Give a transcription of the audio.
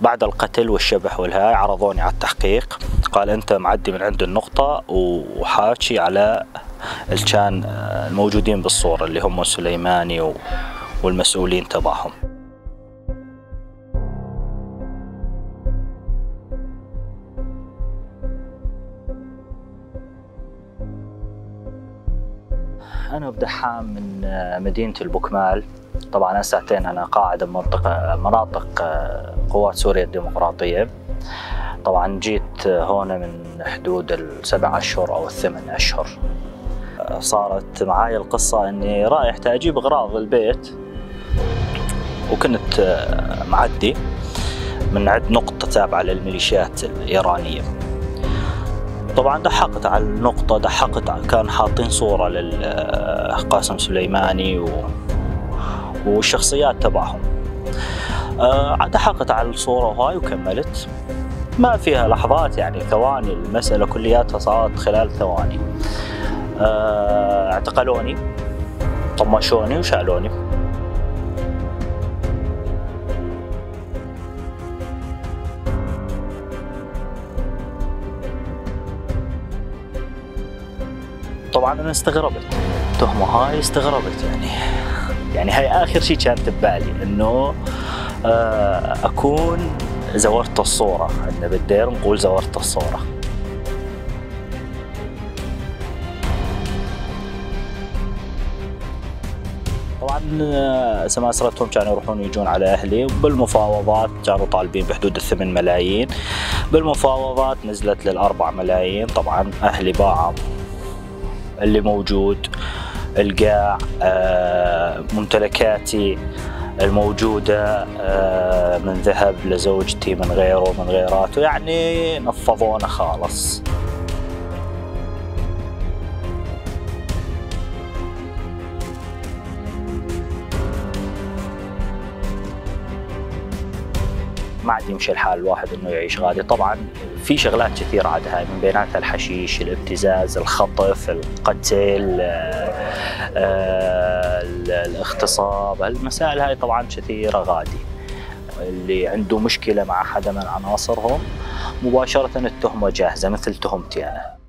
بعد القتل والشبح والهاي عرضوني على التحقيق. قال أنت معدي من عند النقطة وحاكي على اللي كان الموجودين بالصورة اللي هم سليماني والمسؤولين تبعهم. أنا بدحام من مدينة البكمال طبعا ساعتين أنا قاعد بمنطقة مناطق قوات سوريا الديمقراطية. طبعا جيت هون من حدود السبع أشهر أو الثمان أشهر. صارت معاي القصة أني رايح أجيب أغراض البيت وكنت معدي من عند نقطة تابعة للميليشيات الإيرانية. طبعا دحقت على النقطة دحقت كان حاطين صورة للقاسم سليماني و... والشخصيات تبعهم. أه دحقت على الصورة هاي وكملت. ما فيها لحظات يعني ثواني المسألة كلياتها صارت خلال ثواني. أه اعتقلوني طمشوني وشالوني طبعا أنا استغربت. التهمه هاي استغربت يعني. يعني هاي آخر شيء كانت ببالي إنه أكون زورت الصورة. عندنا بالدير نقول زورت الصورة. طبعا سماسرتهم كانوا يروحون يجون على أهلي وبالمفاوضات كانوا طالبين بحدود الثمان ملايين. بالمفاوضات نزلت للأربع ملايين. طبعا أهلي باعوا اللي موجود القاع ممتلكاتي الموجودة من ذهب لزوجتي من غيره من غيراته. يعني نفضونا خالص. عاد يمشي الحال الواحد إنه يعيش غادي. طبعا في شغلات كثيرة عاد هاي من بيناتها الحشيش الابتزاز الخطف القتل آه الاغتصاب. المسائل هاي طبعا كثيرة غادي. اللي عنده مشكلة مع حدا من عناصرهم مباشرة التهمة جاهزة مثل تهمتي أنا.